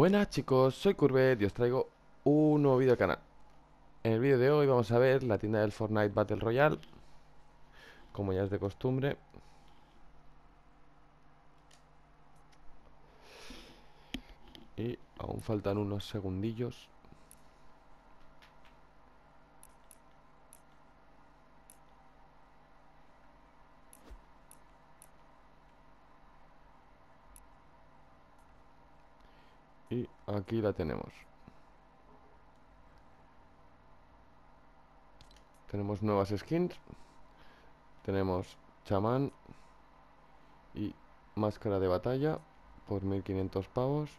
Buenas chicos, soy Curvet y os traigo un nuevo vídeo al canal. En el vídeo de hoy vamos a ver la tienda del Fortnite Battle Royale. Como ya es de costumbre. Y aún faltan unos segundillos Y aquí la tenemos. Tenemos nuevas skins. Tenemos chamán y máscara de batalla por 1500 pavos.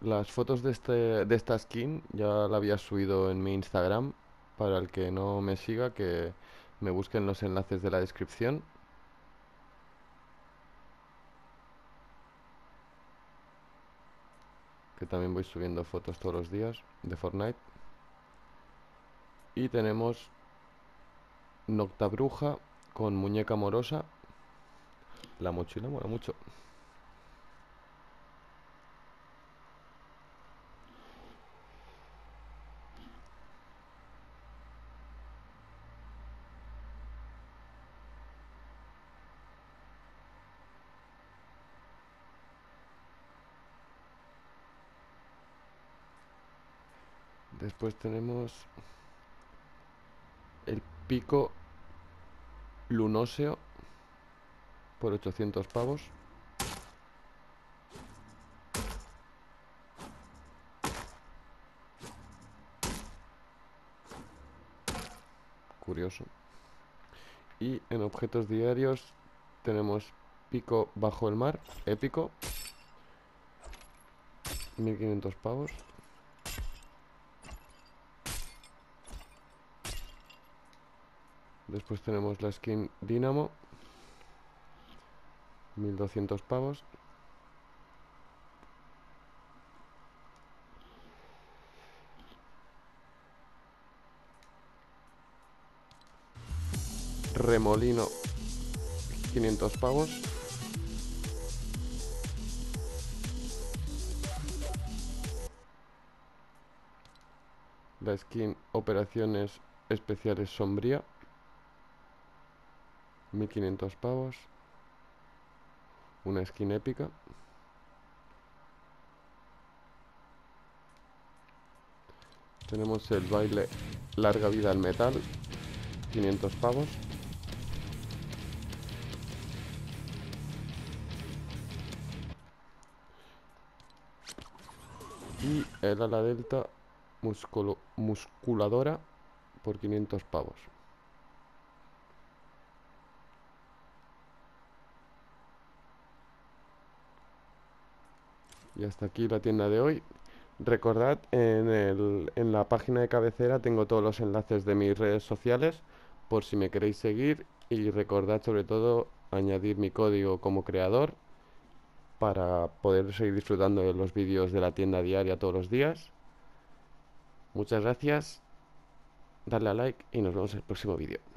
Las fotos de, este, de esta skin ya la había subido en mi Instagram. Para el que no me siga, que me busquen los enlaces de la descripción. Que también voy subiendo fotos todos los días de Fortnite. Y tenemos Noctabruja con muñeca amorosa. La mochila mola mucho. Después tenemos el pico lunóseo por 800 pavos. Curioso. Y en objetos diarios tenemos pico bajo el mar, épico. 1500 pavos. Después tenemos la skin Dynamo. 1200 pavos. Remolino 500 pavos. La skin Operaciones Especiales Sombría 1500 pavos. Una skin épica. Tenemos el baile Larga Vida al Metal. 500 pavos. Y el ala delta musculadora por 500 pavos. Y hasta aquí la tienda de hoy. Recordad, en, el, en la página de cabecera tengo todos los enlaces de mis redes sociales por si me queréis seguir y recordad sobre todo añadir mi código como creador para poder seguir disfrutando de los vídeos de la tienda diaria todos los días. Muchas gracias, darle a like y nos vemos en el próximo vídeo.